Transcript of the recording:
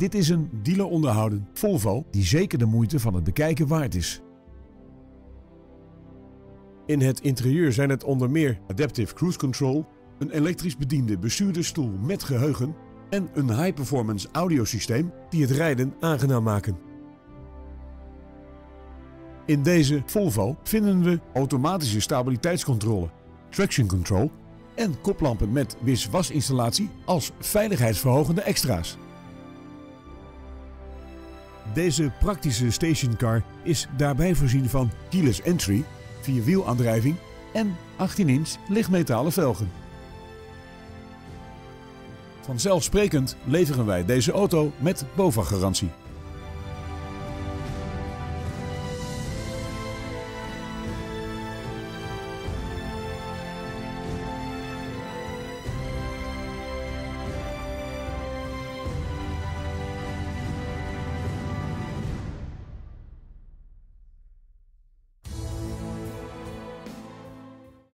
Dit is een dealer onderhouden Volvo die zeker de moeite van het bekijken waard is. In het interieur zijn het onder meer Adaptive Cruise Control, een elektrisch bediende bestuurdersstoel met geheugen en een high-performance audiosysteem die het rijden aangenaam maken. In deze Volvo vinden we automatische stabiliteitscontrole, traction control en koplampen met wis-was-installatie als veiligheidsverhogende extra's. Deze praktische stationcar is daarbij voorzien van keyless entry, vierwielaandrijving en 18-inch lichtmetalen velgen. Vanzelfsprekend leveren wij deze auto met BOVAG-garantie.